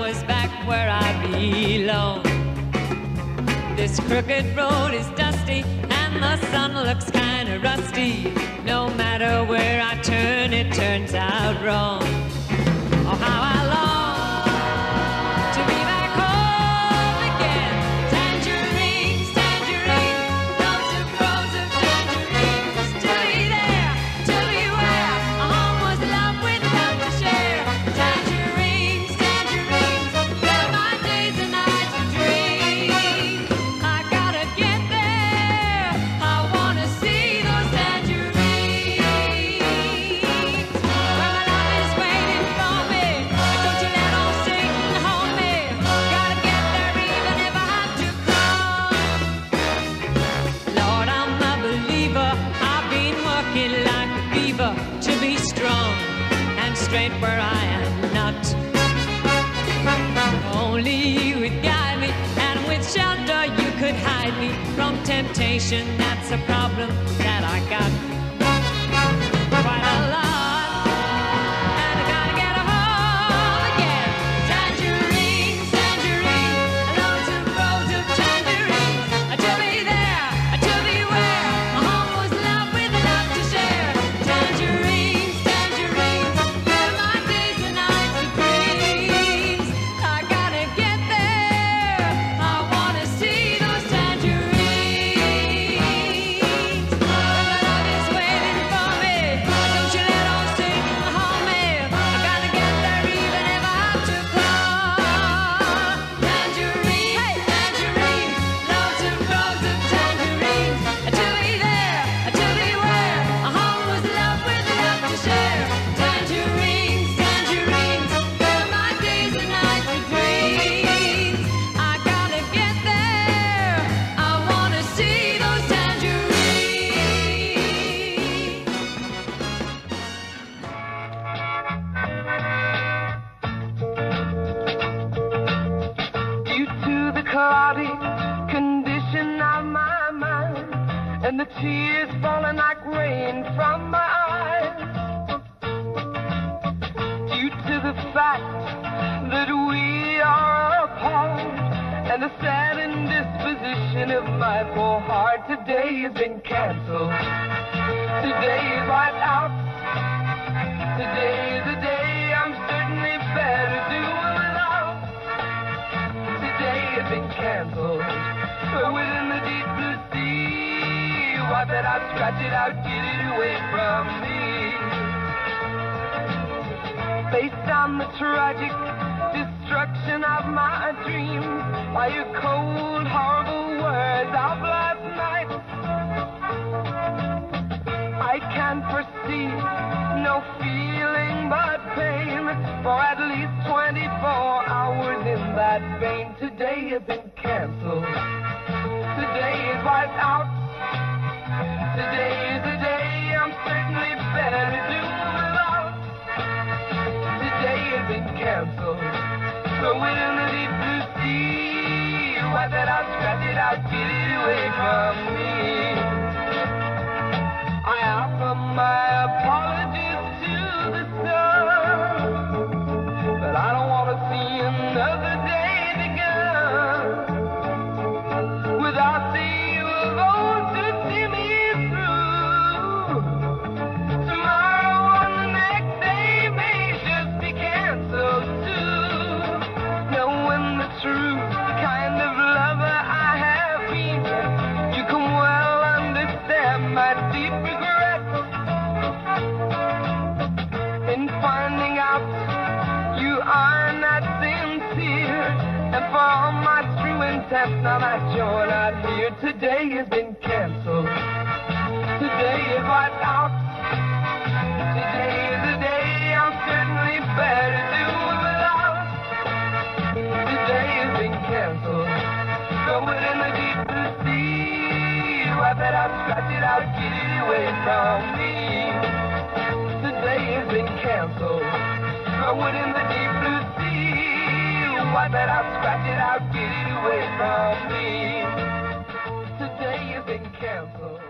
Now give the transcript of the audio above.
was back where I belong. This crooked road is dusty, and the sun looks kinda rusty. No matter where I turn, it turns out wrong. And where I am not. Only you would guide me, and with shelter you could hide me from temptation. That's a problem that I got and the tears falling like rain from my eyes. Due to the fact that we are apart and the saddened disposition of my poor heart, today has been canceled. Today is wiped out. Today is a day I'm certainly better doing without today has been canceled. But out, scratch it out, get it away from me. Based on the tragic destruction of my dreams by your cold, horrible words of last night. I can foresee no feeling but pain for at least 24 hours in that vein. Today has been canceled. Out, scratch it out, get it away from me. Intent, now that you're not here, today has been canceled. Today is wiped out. Today is a day I'm certainly better to without. Today has been canceled. It in the deep blue sea. It out, scratch it out, get it away from me. Today has been canceled. It in the deep. Wipe I'll scratch it out, get it away from me. Today has been canceled.